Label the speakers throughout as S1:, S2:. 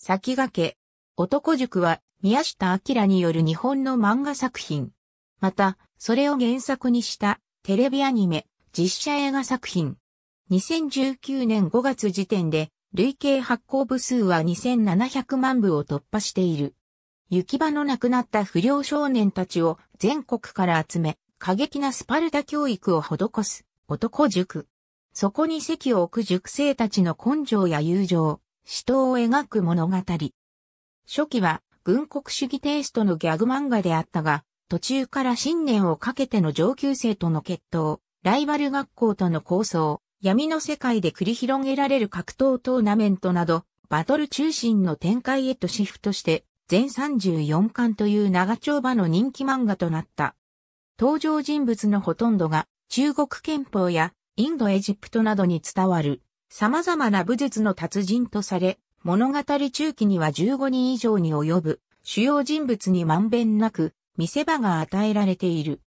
S1: 先駆け。男塾は宮下明による日本の漫画作品。また、それを原作にしたテレビアニメ、実写映画作品。2019年5月時点で累計発行部数は2700万部を突破している。行き場のなくなった不良少年たちを全国から集め、過激なスパルタ教育を施す男塾。そこに席を置く塾生たちの根性や友情、死闘を描く物語。初期は軍国主義テイストのギャグ漫画であったが、途中から信念をかけての上級生との決闘、ライバル学校との構想、闇の世界で繰り広げられる格闘トーナメントなど、バトル中心の展開へとシフトして、全34巻という長丁場の人気漫画となった。登場人物のほとんどが中国憲法やインドエジプトなどに伝わる様々な武術の達人とされ、物語中期には15人以上に及ぶ主要人物にまんべんなく見せ場が与えられている。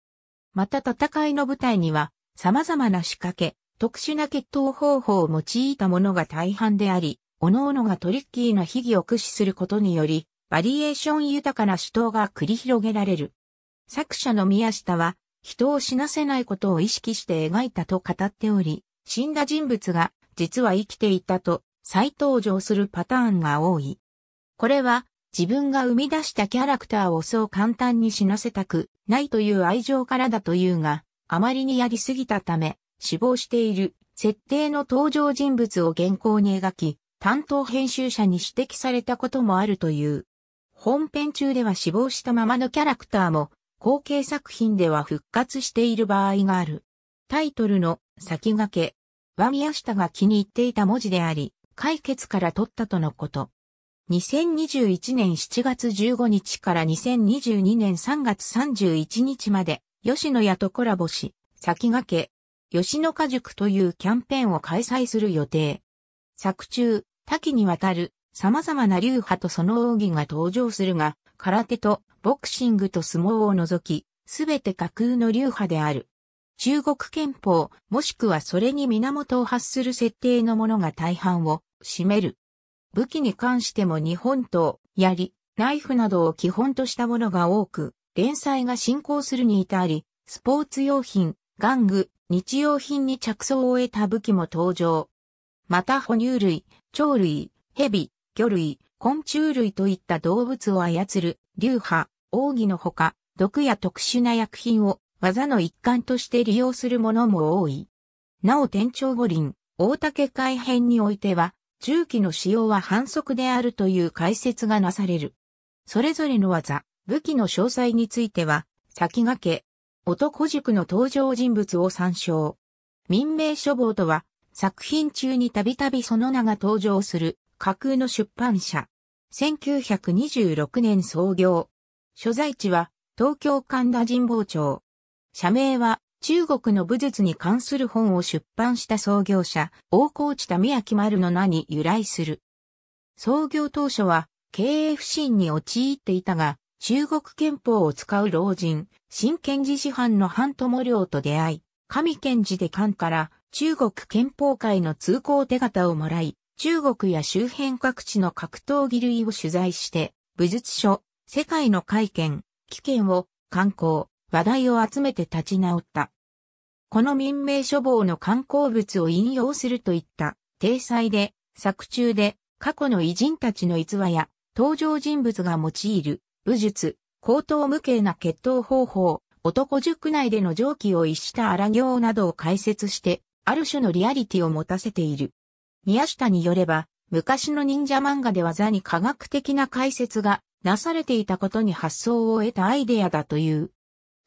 S1: また戦いの舞台には様々な仕掛け、特殊な決闘方法を用いたものが大半であり、各々がトリッキーな秘技を駆使することにより、バリエーション豊かな死闘が繰り広げられる。作者の宮下は、人を死なせないことを意識して描いたと語っており、死んだ人物が実は生きていたと再登場するパターンが多い。これは自分が生み出したキャラクターをそう簡単に死なせたくないという愛情からだというが、あまりにやりすぎたため、死亡している設定の登場人物を原稿に描き、担当編集者に指摘されたこともあるという。本編中では死亡したままのキャラクターも、後継作品では復活している場合がある。タイトルの先駆けは宮下が気に入っていた文字であり、解決から取ったとのこと。2021年7月15日から2022年3月31日まで、吉野家とコラボし、先駆け、吉野家塾というキャンペーンを開催する予定。作中、多岐にわたる様々な流派とその奥義が登場するが、空手とボクシングと相撲を除き、すべて架空の流派である。中国憲法、もしくはそれに源を発する設定のものが大半を占める。武器に関しても日本刀、槍、ナイフなどを基本としたものが多く、連載が進行するに至り、スポーツ用品、玩具、日用品に着想を得た武器も登場。また哺乳類、鳥類、蛇、魚類、昆虫類といった動物を操る流派、奥義のほか、毒や特殊な薬品を技の一環として利用するものも多い。なお天長五輪、大竹海編においては、重機の使用は反則であるという解説がなされる。それぞれの技、武器の詳細については、先駆け、男塾の登場人物を参照。民名書房とは、作品中にたびたびその名が登場する架空の出版社。1926年創業。所在地は東京神田神保町。社名は中国の武術に関する本を出版した創業者、大河内田宮木丸の名に由来する。創業当初は経営不振に陥っていたが、中国憲法を使う老人、新賢治師範の半友良と出会い、上賢治で漢から中国憲法会の通行手形をもらい、中国や周辺各地の格闘技類を取材して、武術書、世界の会見、危険を観光、話題を集めて立ち直った。この民名書房の観光物を引用するといった体裁で作中で過去の偉人たちの逸話や登場人物が用いる武術、高等無形な決闘方法、男塾内での蒸気を逸した荒行などを解説して、ある種のリアリティを持たせている。宮下によれば、昔の忍者漫画では座に科学的な解説がなされていたことに発想を得たアイデアだという。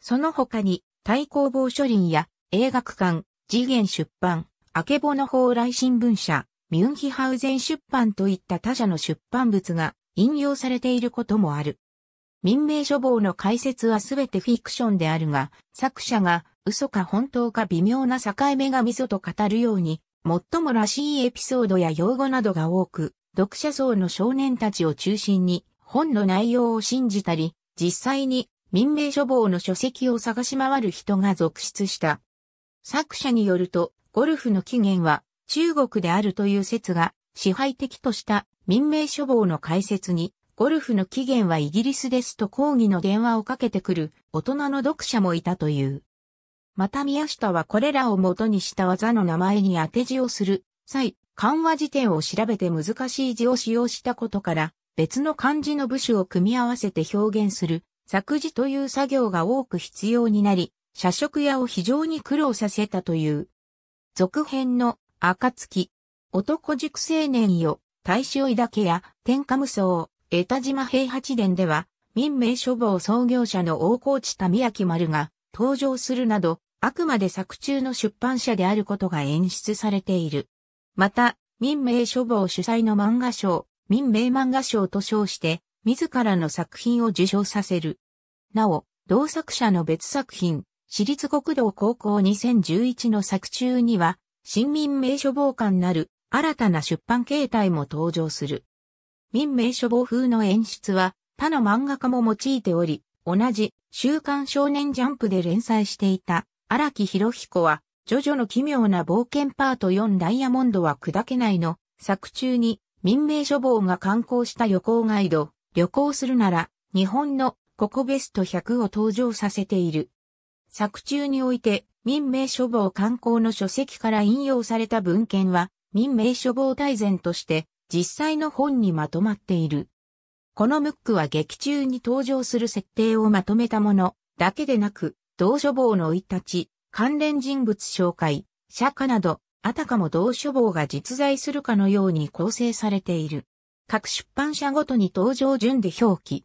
S1: その他に、対工房書林や映画館、次元出版、あけぼの蓬莱新聞社、ミュンヒハウゼン出版といった他社の出版物が引用されていることもある。民名書房の解説はすべてフィクションであるが、作者が嘘か本当か微妙な境目が味噌と語るように、最もらしいエピソードや用語などが多く、読者層の少年たちを中心に本の内容を信じたり、実際に民名書房の書籍を探し回る人が続出した。作者によると、ゴルフの起源は中国であるという説が支配的とした民名書房の解説に、ゴルフの起源はイギリスですと抗議の電話をかけてくる大人の読者もいたという。また宮下はこれらを元にした技の名前に当て字をする際、漢和辞典を調べて難しい字を使用したことから、別の漢字の部首を組み合わせて表現する作字という作業が多く必要になり、社食屋を非常に苦労させたという。続編の暁、男塾青年よ、大正井岳や天下無双、江田島平八伝では、民名書房創業者の大河内民明丸が登場するなど、あくまで作中の出版社であることが演出されている。また、民名書房主催の漫画賞、民名漫画賞と称して、自らの作品を受賞させる。なお、同作者の別作品、私立国道高校2011の作中には、新民名書房館なる新たな出版形態も登場する。民名書房風の演出は他の漫画家も用いており、同じ週刊少年ジャンプで連載していた荒木博彦は、ジョジョの奇妙な冒険パート4ダイヤモンドは砕けないの作中に民名書房が刊行した旅行ガイド、旅行するなら日本のココベスト100を登場させている。作中において、民名書房観光の書籍から引用された文献は、民名書房大全として実際の本にまとまっている。このムックは劇中に登場する設定をまとめたものだけでなく、同書房の生い立ち、関連人物紹介、釈迦など、あたかも同書房が実在するかのように構成されている。各出版社ごとに登場順で表記。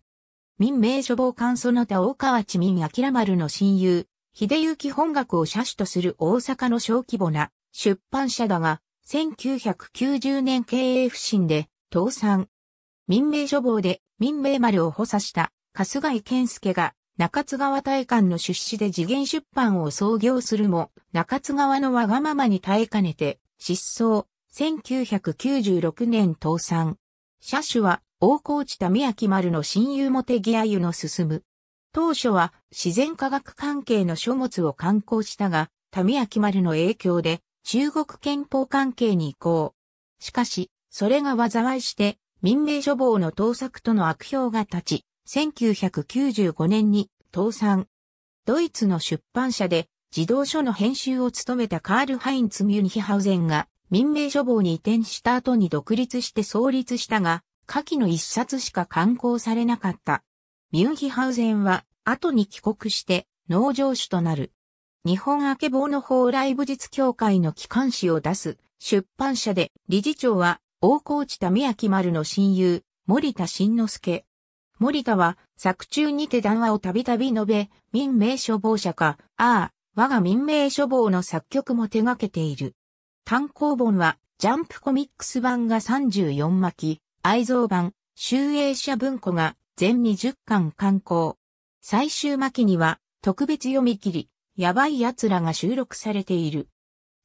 S1: 民名書房館その他大川地民明丸の親友、秀幸本学を社主とする大阪の小規模な出版社だが、1990年経営不振で倒産。民名書房で民名丸を補佐した春日井健介が中津川大館の出資で次元出版を創業するも、中津川のわがままに耐えかねて失踪。1996年倒産。社主は大河内田宮丸の親友も手際湯の進む。当初は自然科学関係の書物を刊行したが、民明丸の影響で中国憲法関係に移行。しかし、それが災いして、民名書房の盗作との悪評が立ち、1995年に倒産。ドイツの出版社で児童書の編集を務めたカール・ハインツ・ミュニヒハウゼンが民名書房に移転した後に独立して創立したが、下記の一冊しか刊行されなかった。ミュンヒハウゼンは後に帰国して農場主となる。日本あけぼの蓬莱武術協会の機関誌を出す出版社で理事長は大河内田宮城丸の親友森田新之助。森田は作中にて談話をたびたび述べ、民名書房社か、ああ、我が民名書房の作曲も手掛けている。単行本はジャンプコミックス版が34巻、愛蔵版、集英社文庫が全20巻刊行。最終巻には特別読み切り、やばい奴らが収録されている。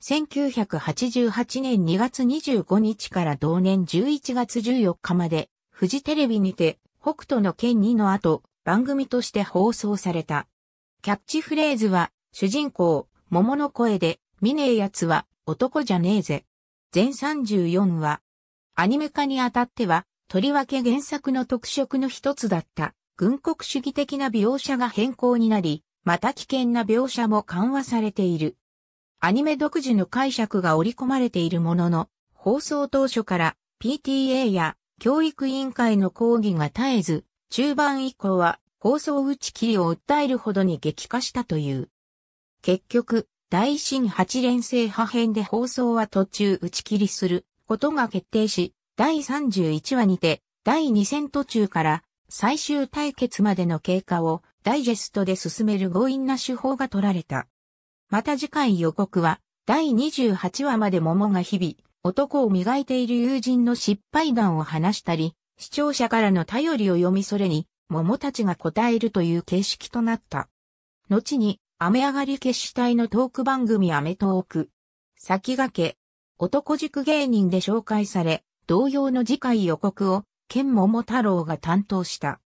S1: 1988年2月25日から同年11月14日まで、フジテレビにて、北斗の剣2の後、番組として放送された。キャッチフレーズは、主人公、桃の声で、見ねえ奴は、男じゃねえぜ。全34話。アニメ化にあたっては、とりわけ原作の特色の一つだった、軍国主義的な描写が変更になり、また危険な描写も緩和されている。アニメ独自の解釈が織り込まれているものの、放送当初から PTA や教育委員会の抗議が絶えず、中盤以降は放送打ち切りを訴えるほどに激化したという。結局、大新八連星破編で放送は途中打ち切りすることが決定し、第31話にて、第2戦途中から最終対決までの経過をダイジェストで進める強引な手法が取られた。また次回予告は、第28話まで桃が日々、男を磨いている友人の失敗談を話したり、視聴者からの頼りを読みそれに、桃たちが答えるという形式となった。後に、雨上がり決死隊のトーク番組アメトーク。先駆け、男塾芸人で紹介され、同様の次回予告を、ケン桃太郎が担当した。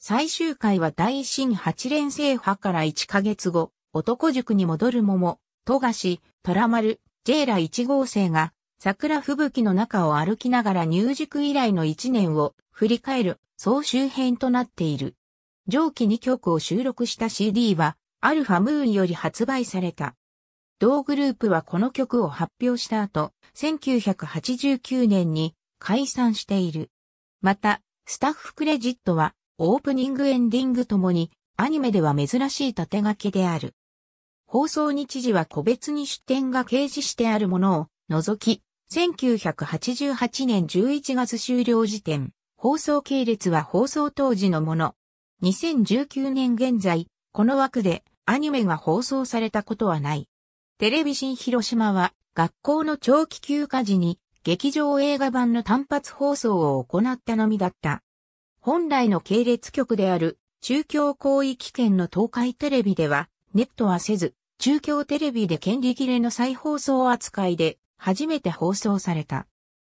S1: 最終回は大新八連制派から1ヶ月後、男塾に戻る桃、富樫、虎丸、ジェーラ1号生が、桜吹雪の中を歩きながら入塾以来の1年を振り返る総集編となっている。上記2曲を収録した CD はアルファムーンより発売された。同グループはこの曲を発表した後、1989年に解散している。また、スタッフクレジットはオープニングエンディングともにアニメでは珍しい縦書きである。放送日時は個別に出展が掲示してあるものを除き、1988年11月終了時点、放送系列は放送当時のもの。2019年現在、この枠でアニメが放送されたことはない。テレビ新広島は学校の長期休暇時に劇場映画版の単発放送を行ったのみだった。本来の系列局である中京広域圏の東海テレビではネットはせず、中京テレビで権利切れの再放送扱いで初めて放送された。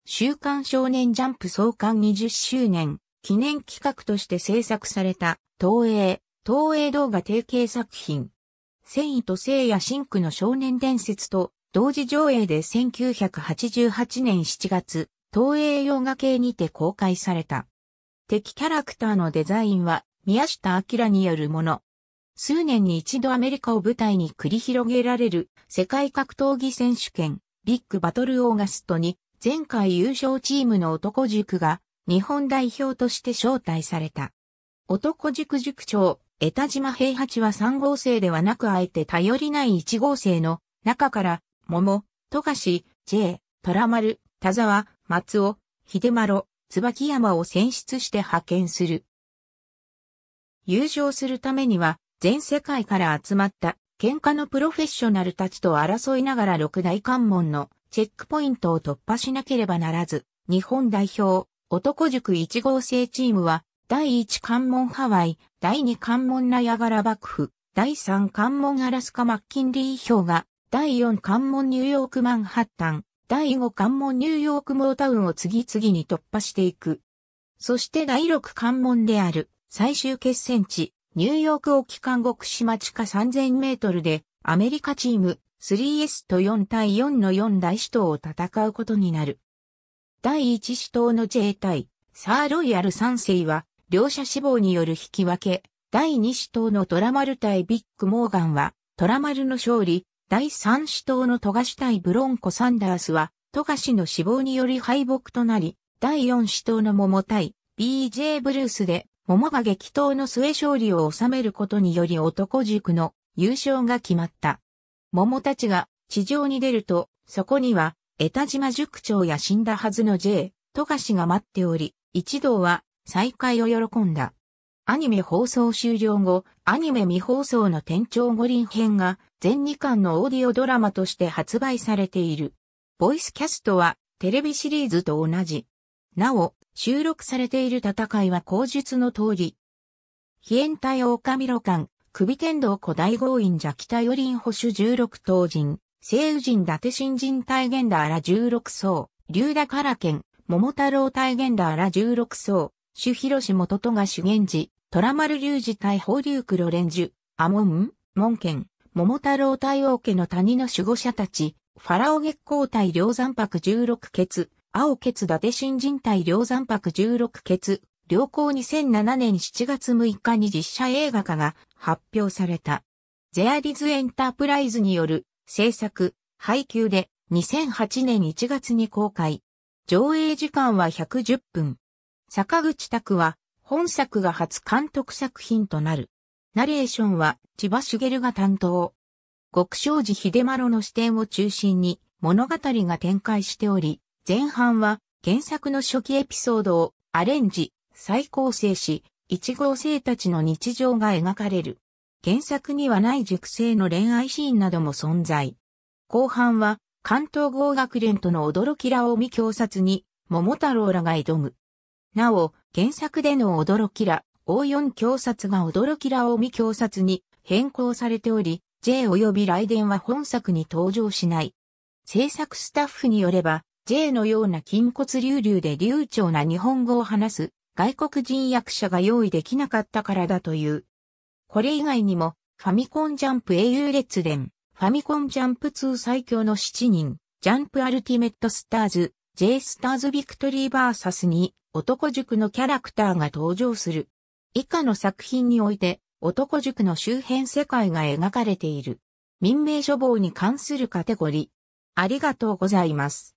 S1: 週刊少年ジャンプ創刊20周年記念企画として制作された東映、東映動画提携作品。繊維と聖夜シンクの少年伝説と同時上映で1988年7月、東映洋画系にて公開された。敵キャラクターのデザインは宮下明によるもの。数年に一度アメリカを舞台に繰り広げられる世界格闘技選手権ビッグバトルオーガストに前回優勝チームの男塾が日本代表として招待された。男塾塾長、江田島平八は3号生ではなくあえて頼りない1号生の中から、桃、富樫、J、虎丸、田沢、松尾、秀丸、椿山を選出して派遣する。優勝するためには、全世界から集まった喧嘩のプロフェッショナルたちと争いながら六大関門のチェックポイントを突破しなければならず、日本代表、男塾1号生チームは、第1関門ハワイ、第2関門ナヤガラ幕府、第3関門アラスカマッキンリー氷河、第4関門ニューヨークマンハッタン、第5関門ニューヨークモータウンを次々に突破していく。そして第6関門である最終決戦地、ニューヨーク沖監獄島地下3000メートルでアメリカチーム 3S と4対4の4大死闘を戦うことになる。第1死闘の J 対サーロイヤル3世は両者死亡による引き分け。第2死闘のトラマル対ビッグモーガンはトラマルの勝利。第3死闘のトガシ対ブロンコサンダースはトガシの死亡により敗北となり、第4死闘の桃対 BJ ブルースで桃が激闘の末勝利を収めることにより男塾の優勝が決まった。桃たちが地上に出ると、そこには、江田島塾長や死んだはずの J、富樫が待っており、一同は再会を喜んだ。アニメ放送終了後、アニメ未放送の店長五輪編が全2巻のオーディオドラマとして発売されている。ボイスキャストはテレビシリーズと同じ。なお、収録されている戦いは口述の通り。非炎体狼路間、首天道古代強引邪北四輪保守十六等人、西宇人伊達新人体現ダーら十六層、竜田から県、桃太郎体現ダーら十六層、主広し元戸が主元寺、虎丸隆二対法竜黒蓮樹、アモン、門県、桃太郎大王家の谷の守護者たち、ファラオ月光対両山泊十六血、青血伊達新人対両山泊16血、良好2007年7月6日に実写映画化が発表された。ゼアリズエンタープライズによる制作、配給で2008年1月に公開。上映時間は110分。坂口拓は本作が初監督作品となる。ナレーションは千葉茂が担当。極小寺秀丸の視点を中心に物語が展開しており、前半は原作の初期エピソードをアレンジ、再構成し、一号生たちの日常が描かれる。原作にはない熟成の恋愛シーンなども存在。後半は関東合学連との驚きら近江境に桃太郎らが挑む。なお、原作での驚きら、大四境察が驚きら近江境察に変更されており、J 及び雷電は本作に登場しない。制作スタッフによれば、J のような筋骨流々で流暢な日本語を話す外国人役者が用意できなかったからだという。これ以外にも、ファミコンジャンプ英雄列伝、ファミコンジャンプ2最強の7人、ジャンプアルティメットスターズ、J スターズビクトリーバーサスに男塾のキャラクターが登場する。以下の作品において男塾の周辺世界が描かれている。民命処方に関するカテゴリー。ありがとうございます。